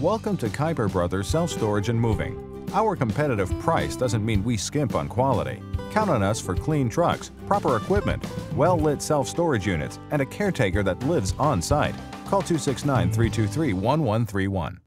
Welcome to Kuiper Brothers Self Storage and Moving. Our competitive price doesn't mean we skimp on quality. Count on us for clean trucks, proper equipment, well lit self storage units, and a caretaker that lives on site. Call 269 323 1131.